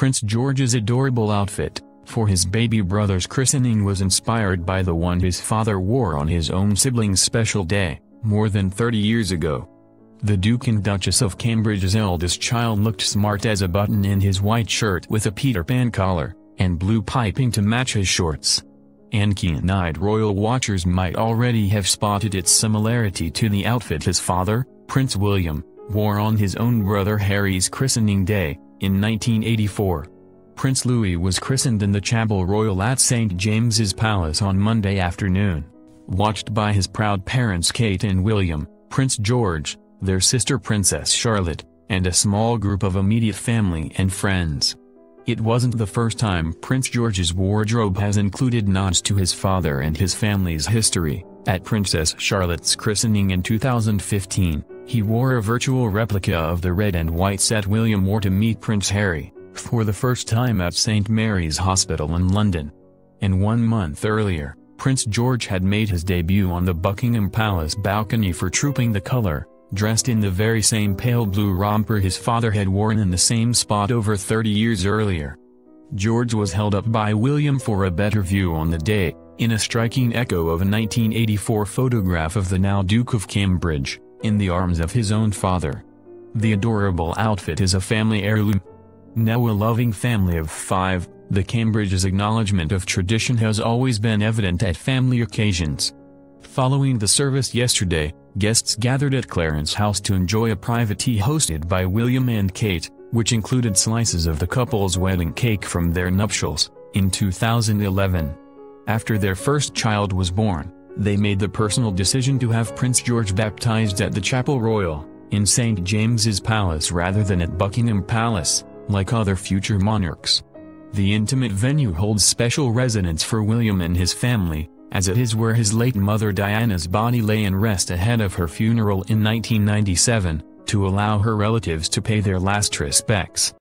Prince George's adorable outfit, for his baby brother's christening was inspired by the one his father wore on his own sibling's special day, more than 30 years ago. The Duke and Duchess of Cambridge's eldest child looked smart as a button in his white shirt with a Peter Pan collar, and blue piping to match his shorts. And keen-eyed royal watchers might already have spotted its similarity to the outfit his father, Prince William, wore on his own brother Harry's christening day, in 1984. Prince Louis was christened in the Chapel Royal at St. James's Palace on Monday afternoon. Watched by his proud parents Kate and William, Prince George, their sister Princess Charlotte, and a small group of immediate family and friends. It wasn't the first time Prince George's wardrobe has included nods to his father and his family's history. At Princess Charlotte's christening in 2015, he wore a virtual replica of the red and white set William wore to meet Prince Harry, for the first time at St. Mary's Hospital in London. And one month earlier, Prince George had made his debut on the Buckingham Palace balcony for Trooping the Colour, dressed in the very same pale blue romper his father had worn in the same spot over 30 years earlier. George was held up by William for a better view on the day, in a striking echo of a 1984 photograph of the now Duke of Cambridge, in the arms of his own father. The adorable outfit is a family heirloom. Now a loving family of five, the Cambridge's acknowledgement of tradition has always been evident at family occasions. Following the service yesterday, guests gathered at Clarence House to enjoy a private tea hosted by William and Kate, which included slices of the couple's wedding cake from their nuptials, in 2011. After their first child was born, they made the personal decision to have Prince George baptized at the Chapel Royal, in St. James's Palace rather than at Buckingham Palace, like other future monarchs. The intimate venue holds special resonance for William and his family, as it is where his late mother Diana's body lay in rest ahead of her funeral in 1997, to allow her relatives to pay their last respects.